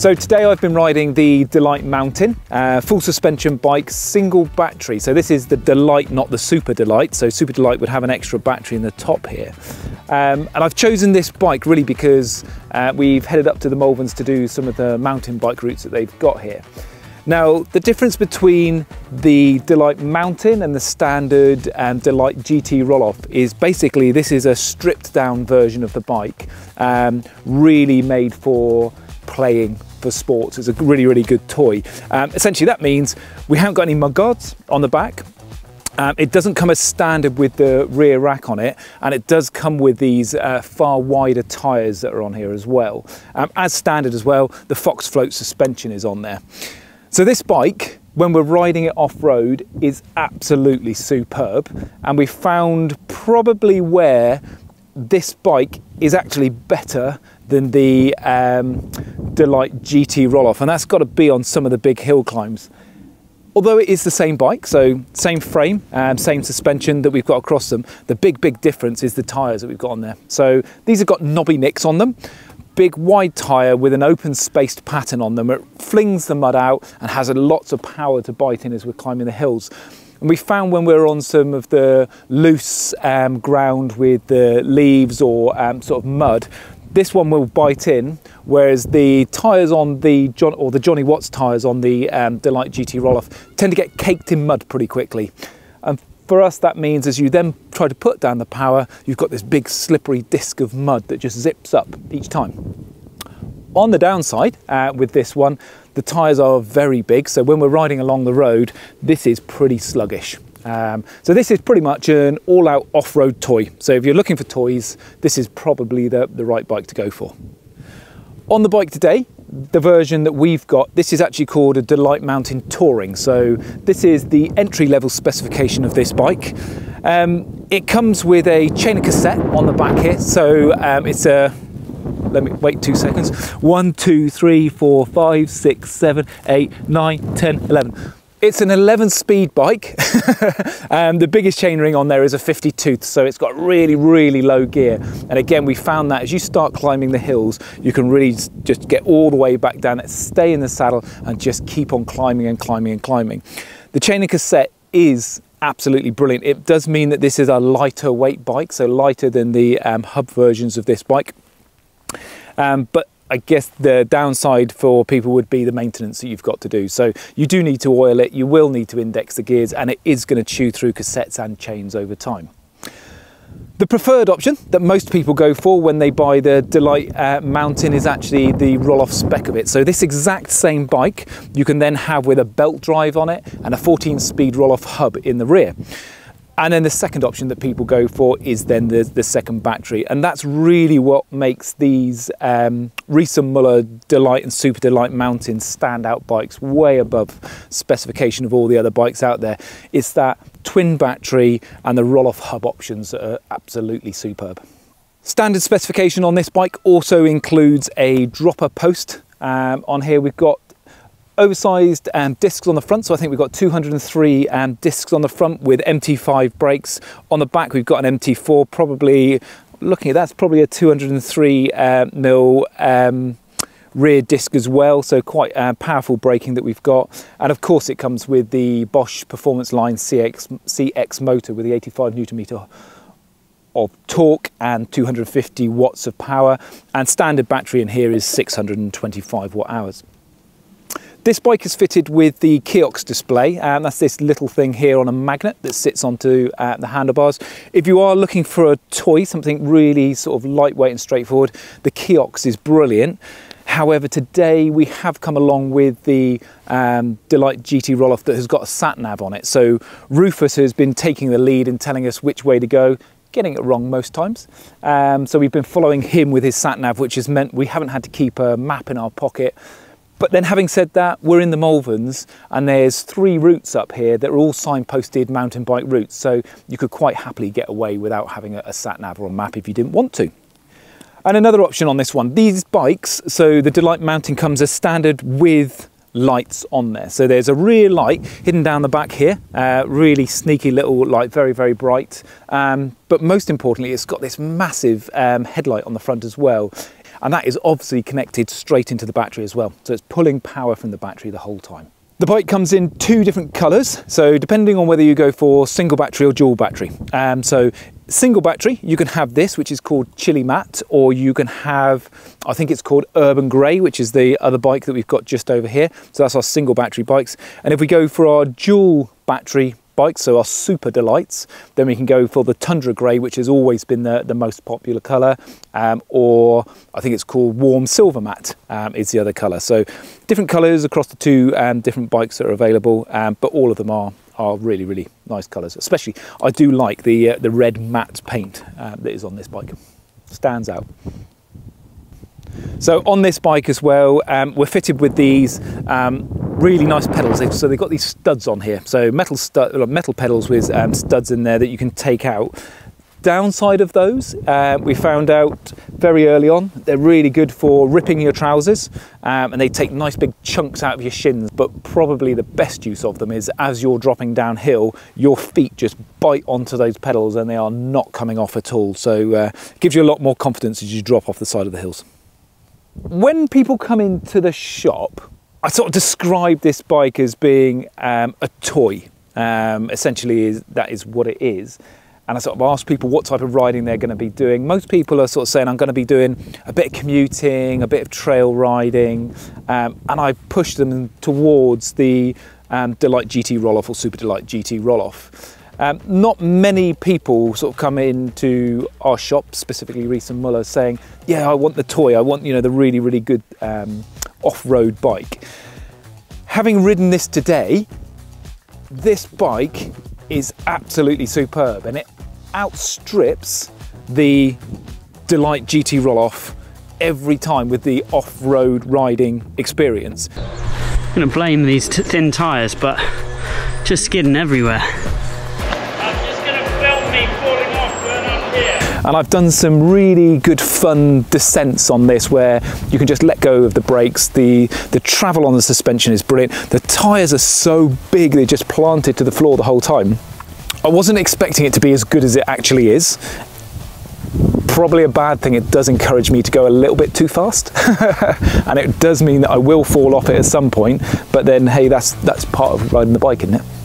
So today I've been riding the Delite Mountain, uh, full suspension bike, single battery. So this is the Delite, not the Super Delite. So Super Delite would have an extra battery in the top here. Um, and I've chosen this bike really because uh, we've headed up to the Malverns to do some of the mountain bike routes that they've got here. Now, the difference between the Delite Mountain and the standard um, Delite GT Rohloff is basically this is a stripped down version of the bike, um, really made for playing for sports. It's a really, really good toy. Um, essentially, that means we haven't got any mudguards on the back. Um, it doesn't come as standard with the rear rack on it, and it does come with these uh, far wider tyres that are on here as well. Um, as standard as well, the Fox Float suspension is on there. So this bike, when we're riding it off-road, is absolutely superb, and we found probably where this bike is actually better than the um, Delite GT Rohloff, and that's got to be on some of the big hill climbs. Although it is the same bike, so same frame, um, same suspension that we've got across them, the big, big difference is the tyres that we've got on there. So these have got Nobby Nics on them, big wide tyre with an open spaced pattern on them. It flings the mud out and has lots of power to bite in as we're climbing the hills. And we found when we were on some of the loose um, ground with the leaves or um, sort of mud, this one will bite in, whereas the tyres on the John or the Johnny Watts tyres on the um, Delite GT Rohloff tend to get caked in mud pretty quickly. And for us, that means as you then try to put down the power, you've got this big slippery disc of mud that just zips up each time. On the downside uh, with this one, the tyres are very big, so when we're riding along the road, this is pretty sluggish. Um, so this is pretty much an all-out off-road toy. So if you're looking for toys, this is probably the, the right bike to go for. On the bike today, the version that we've got, this is actually called a Delite Mountain Touring. So this is the entry level specification of this bike. Um, it comes with a chain of cassette on the back here. So um, it's a let me wait two seconds. One, two, three, four, five, six, seven, eight, nine, ten, eleven. It's an 11 speed bike. um, the biggest chainring on there is a 50 tooth, so it's got really, really low gear. And again, we found that as you start climbing the hills, you can really just get all the way back down, stay in the saddle and just keep on climbing and climbing and climbing. The chain and cassette is absolutely brilliant. It does mean that this is a lighter weight bike, so lighter than the um, hub versions of this bike. Um, but I guess the downside for people would be the maintenance that you've got to do. So you do need to oil it, you will need to index the gears, and it is going to chew through cassettes and chains over time. The preferred option that most people go for when they buy the Delite uh, Mountain is actually the Rohloff spec of it. So this exact same bike you can then have with a belt drive on it and a 14-speed Rohloff hub in the rear. And then the second option that people go for is then the, the second battery. And that's really what makes these um, Muller Delite and Super Delite Mountain standout bikes way above specification of all the other bikes out there. It's that twin battery and the Rohloff hub options that are absolutely superb. Standard specification on this bike also includes a dropper post. Um, on here we've got oversized um, discs on the front. So I think we've got 203 um, discs on the front with MT5 brakes. On the back, we've got an MT4, probably looking at that's probably a 203 uh, mil um, rear disc as well. So quite uh, powerful braking that we've got. And of course, it comes with the Bosch Performance Line CX, CX motor with the 85 Newton meter of torque and 250 watts of power and standard battery in here is 625 watt hours. This bike is fitted with the Kiox display, and that's this little thing here on a magnet that sits onto uh, the handlebars. If you are looking for a toy, something really sort of lightweight and straightforward, the Kiox is brilliant. However, today we have come along with the um, Delite GT Rohloff that has got a sat nav on it. So Rufus has been taking the lead and telling us which way to go getting it wrong most times. Um, so we've been following him with his sat nav, which has meant we haven't had to keep a map in our pocket but then having said that, we're in the Malverns and there's three routes up here that are all signposted mountain bike routes. So you could quite happily get away without having a, sat nav or a map if you didn't want to. And another option on this one, these bikes, so the Delite Mountain comes as standard with lights on there. So there's a rear light hidden down the back here, uh, really sneaky little light, very, very bright. Um, but most importantly, it's got this massive um, headlight on the front as well. And that is obviously connected straight into the battery as well. So it's pulling power from the battery the whole time. The bike comes in two different colours, so depending on whether you go for single battery or dual battery. Um, so single battery, you can have this, which is called Chili Matte, or you can have, I think it's called Urban Grey, which is the other bike that we've got just over here. So that's our single battery bikes. And if we go for our dual battery bikes, so our super Delites. Then we can go for the Tundra Grey, which has always been the, the most popular colour, um, or I think it's called Warm Silver Matte um, is the other colour. So different colours across the two um, different bikes that are available, um, but all of them are are really really nice colours. Especially I do like the uh, the red matte paint uh, that is on this bike. Stands out. So on this bike as well, um, we're fitted with these really nice pedals. So they've got these studs on here. So metal, stud, metal pedals with um, studs in there that you can take out. Downside of those, uh, we found out very early on, they're really good for ripping your trousers um, and they take nice big chunks out of your shins. But probably the best use of them is as you're dropping downhill, your feet just bite onto those pedals and they are not coming off at all. So uh, gives you a lot more confidence as you drop off the side of the hills. When people come into the shop, I sort of describe this bike as being um, a toy. Um, essentially, is, that is what it is. And I sort of ask people what type of riding they're going to be doing. Most people are sort of saying, I'm going to be doing a bit of commuting, a bit of trail riding. Um, and I push them towards the um, Delite GT Rohloff or Super Delite GT Rohloff. Um, not many people sort of come into our shop, specifically Riese and Muller, saying, "Yeah, I want the toy. I want you know the really really good um, off-road bike." Having ridden this today, this bike is absolutely superb, and it outstrips the Delite GT Rohloff every time with the off-road riding experience. I'm gonna blame these thin tyres, but just skidding everywhere. And I've done some really good fun descents on this where you can just let go of the brakes. The, the travel on the suspension is brilliant. The tyres are so big, they're just planted to the floor the whole time. I wasn't expecting it to be as good as it actually is. Probably a bad thing, it does encourage me to go a little bit too fast. and it does mean that I will fall off it at some point, but then hey, that's, that's part of riding the bike, isn't it?